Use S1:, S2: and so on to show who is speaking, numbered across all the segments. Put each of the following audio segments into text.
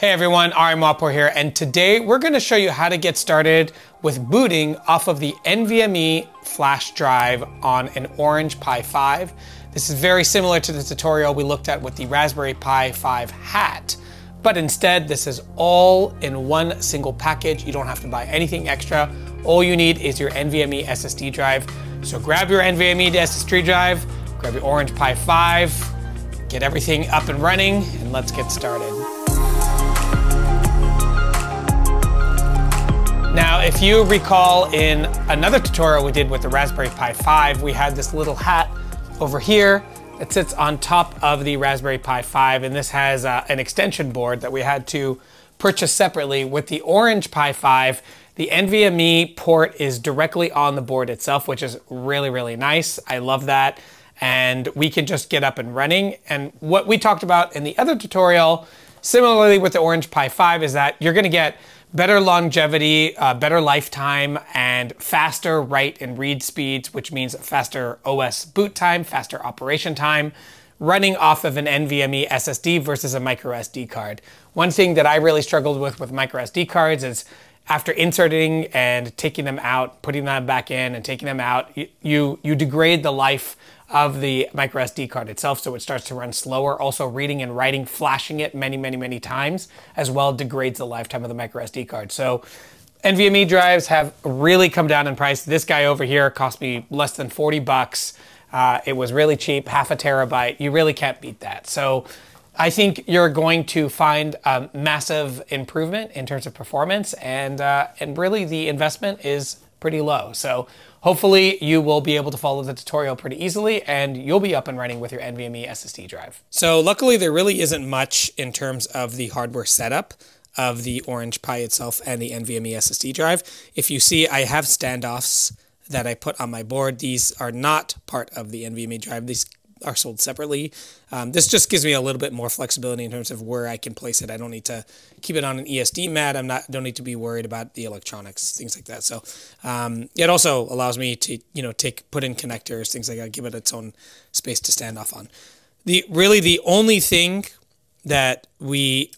S1: Hey everyone, Ari Mahpour here, and today we're going to show you how to get started with booting off of the NVMe flash drive on an Orange Pi 5. This is very similar to the tutorial we looked at with the Raspberry Pi 5 hat, but instead this is all in one single package. You don't have to buy anything extra. All you need is your NVMe SSD drive. So grab your NVMe SSD drive, grab your Orange Pi 5, get everything up and running, and let's get started. Now, if you recall in another tutorial we did with the Raspberry Pi 5, we had this little hat over here that sits on top of the Raspberry Pi 5, and this has uh, an extension board that we had to purchase separately. With the Orange Pi 5, the NVMe port is directly on the board itself, which is really, really nice. I love that. And we can just get up and running. And what we talked about in the other tutorial, similarly with the Orange Pi 5, is that you're gonna get better longevity, uh, better lifetime, and faster write and read speeds, which means faster OS boot time, faster operation time, running off of an NVMe SSD versus a micro SD card. One thing that I really struggled with with micro SD cards is after inserting and taking them out, putting them back in and taking them out, you, you degrade the life of the micro SD card itself, so it starts to run slower. Also, reading and writing, flashing it many, many, many times as well degrades the lifetime of the micro SD card. So NVMe drives have really come down in price. This guy over here cost me less than 40 bucks. Uh, it was really cheap, half a terabyte. You really can't beat that. So I think you're going to find a massive improvement in terms of performance, and uh, and really the investment is pretty low. So hopefully you will be able to follow the tutorial pretty easily and you'll be up and running with your NVMe SSD drive. So luckily there really isn't much in terms of the hardware setup of the Orange Pi itself and the NVMe SSD drive. If you see, I have standoffs that I put on my board. These are not part of the NVMe drive. These are sold separately. Um, this just gives me a little bit more flexibility in terms of where I can place it. I don't need to keep it on an ESD mat. I'm not don't need to be worried about the electronics, things like that. So um, it also allows me to you know take put in connectors, things like that, give it its own space to stand off on. The really the only thing that we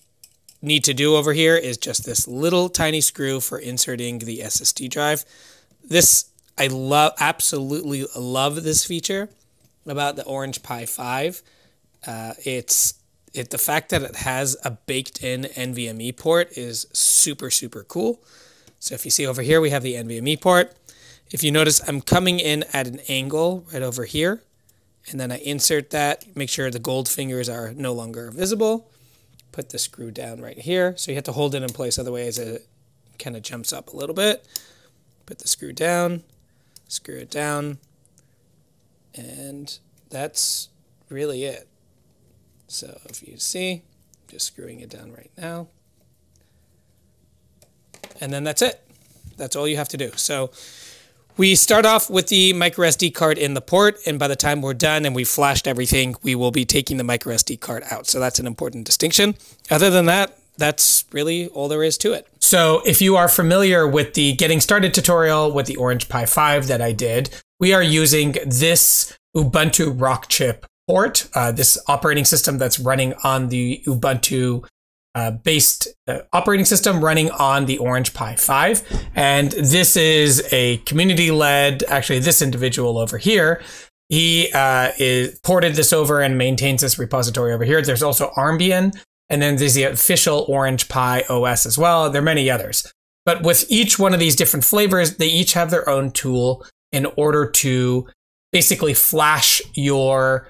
S1: need to do over here is just this little tiny screw for inserting the SSD drive. This I love absolutely love this feature about the Orange Pi 5. Uh, it's it the fact that it has a baked-in NVMe port is super super cool. So if you see over here, we have the NVMe port. If you notice, I'm coming in at an angle right over here, and then I insert that. Make sure the gold fingers are no longer visible. Put the screw down right here. So you have to hold it in place, otherwise it kind of jumps up a little bit. Put the screw down, screw it down, and that's really it. So if you see, I'm just screwing it down right now. And then that's it. That's all you have to do. So we start off with the micro SD card in the port, and by the time we're done and we've flashed everything, we will be taking the micro SD card out. So that's an important distinction. Other than that, that's really all there is to it. So if you are familiar with the getting started tutorial with the Orange Pi 5 that I did, we are using this Ubuntu Rockchip port, uh, this operating system that's running on the Ubuntu uh, based uh, operating system running on the Orange Pi 5. And this is a community led, actually, this individual over here. He uh, is ported this over and maintains this repository over here. There's also Armbian, and then there's the official Orange Pi OS as well. There are many others. But with each one of these different flavors, they each have their own tool in order to basically flash your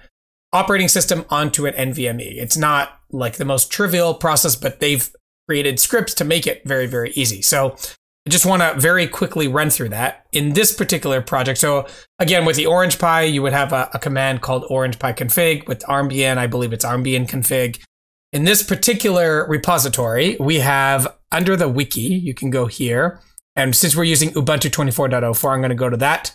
S1: operating system onto an NVMe. It's not like the most trivial process, but they've created scripts to make it very, very easy. So I just want to very quickly run through that in this particular project. So again, with the Orange Pi, you would have a, a command called Orange Pi config. With Armbian, I believe it's Armbian config. In this particular repository, we have under the wiki, you can go here. And since we're using Ubuntu 24.04, I'm going to go to that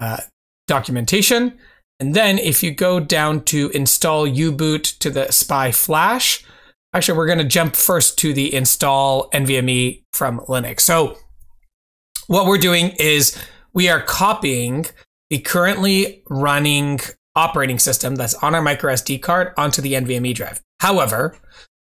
S1: uh, documentation. And then if you go down to install U-boot to the SPI flash, actually we're going to jump first to the install NVMe from Linux. So what we're doing is we are copying the currently running operating system that's on our micro SD card onto the NVMe drive. However,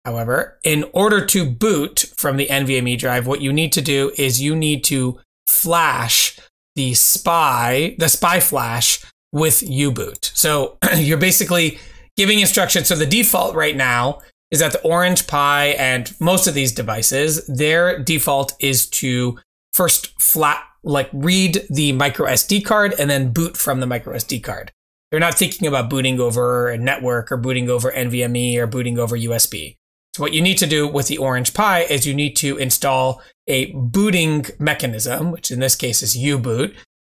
S1: however, in order to boot from the NVMe drive, what you need to do is you need to flash the SPI, the SPI flash with U-boot. So you're basically giving instructions. So the default right now is that the Orange Pi and most of these devices, their default is to first flat, like read the micro SD card and then boot from the micro SD card. They're not thinking about booting over a network or booting over NVMe or booting over USB. So what you need to do with the Orange Pi is you need to install a booting mechanism, which in this case is U-boot,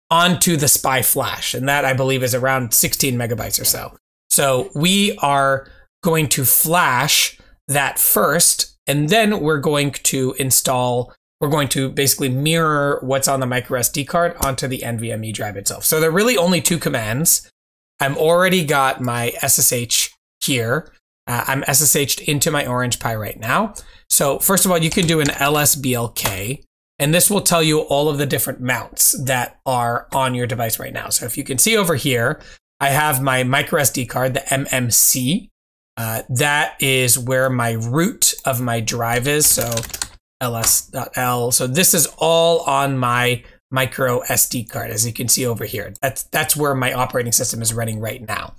S1: onto the SPI flash. And that I believe is around 16 megabytes or so. So we are going to flash that first, and then we're going to install, we're going to basically mirror what's on the micro SD card onto the NVMe drive itself. So there are really only two commands. I'm already got my SSH here. Uh, I'm SSH'd into my Orange Pi right now. So first of all, you can do an LSBLK, and this will tell you all of the different mounts that are on your device right now. So if you can see over here, I have my micro SD card, the MMC. Uh, that is where my root of my drive is. So ls.l. So this is all on my micro SD card, as you can see over here. That's that's where my operating system is running right now.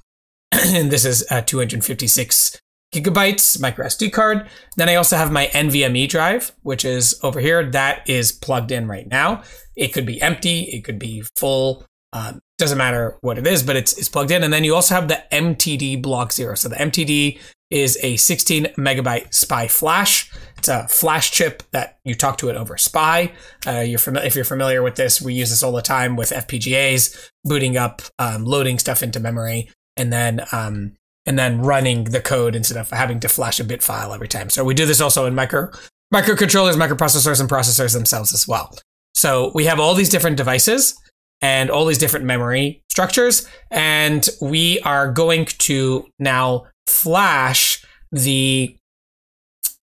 S1: And this is a 256 gigabytes micro SD card. Then I also have my NVMe drive, which is over here. That is plugged in right now. It could be empty, it could be full. Um, doesn't matter what it is, but it's it's plugged in. And then you also have the MTD block zero. So the MTD is a 16 megabyte SPI flash. It's a flash chip that you talk to it over SPI. Uh, you're if you're familiar with this. We use this all the time with FPGAs, booting up, um, loading stuff into memory, and then um, and then running the code instead of having to flash a bit file every time. So we do this also in micro microcontrollers, microprocessors, and processors themselves as well. So we have all these different devices and all these different memory structures, and we are going to now flash the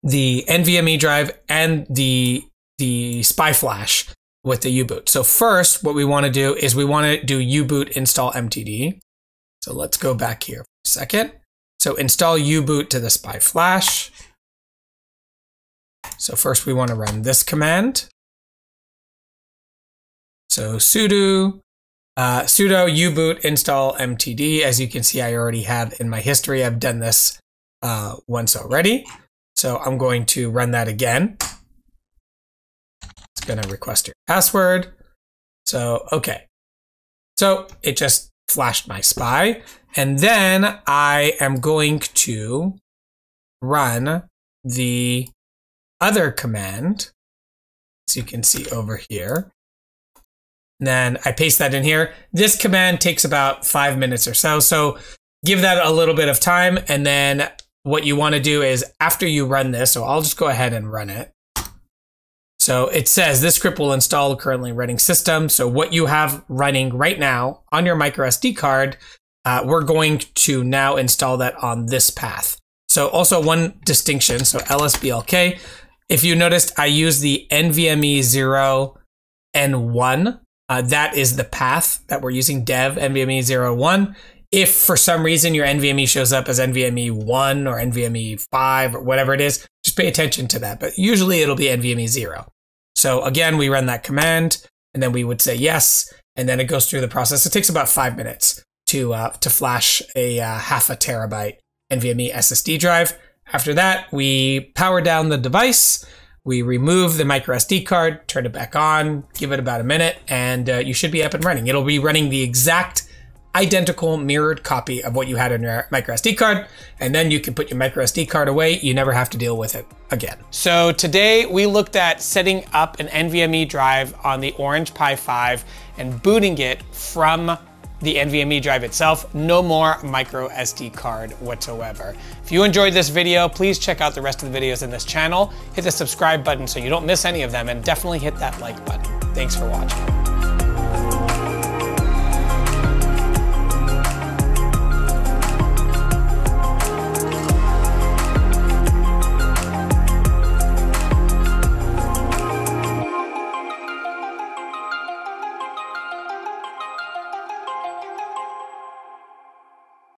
S1: the NVMe drive and the the SPI flash with the U-boot. So first, what we want to do is we want to do U-boot install MTD. So let's go back here for a second. So install U-boot to the SPI flash. So first we want to run this command. So sudo uh, sudo uboot install mtd. As you can see, I already have in my history, I've done this uh, once already. So I'm going to run that again. It's going to request your password. So, okay. So it just flashed my SPI. And then I am going to run the other command, as you can see over here. And then I paste that in here. This command takes about five minutes or so. So give that a little bit of time. And then what you want to do is after you run this, so I'll just go ahead and run it. So it says this script will install currently running system. So what you have running right now on your micro SD card, uh, we're going to now install that on this path. So also one distinction. So LSBLK, if you noticed, I use the NVMe 0 N1. Uh, that is the path that we're using dev NVMe 0 01. If for some reason your NVMe shows up as NVMe 1 or NVMe 5 or whatever it is, just pay attention to that. But usually it'll be NVMe 0. So again, we run that command and then we would say yes, and then it goes through the process. It takes about five minutes to uh, to flash a uh, half a terabyte NVMe SSD drive. After that, we power down the device. We remove the micro SD card, turn it back on, give it about a minute, and uh, you should be up and running. It'll be running the exact identical mirrored copy of what you had on your micro SD card, and then you can put your micro SD card away. You never have to deal with it again. So today we looked at setting up an NVMe drive on the Orange Pi 5 and booting it from the NVMe drive itself, no more micro SD card whatsoever. If you enjoyed this video, please check out the rest of the videos in this channel. Hit the subscribe button so you don't miss any of them and definitely hit that like button. Thanks for watching.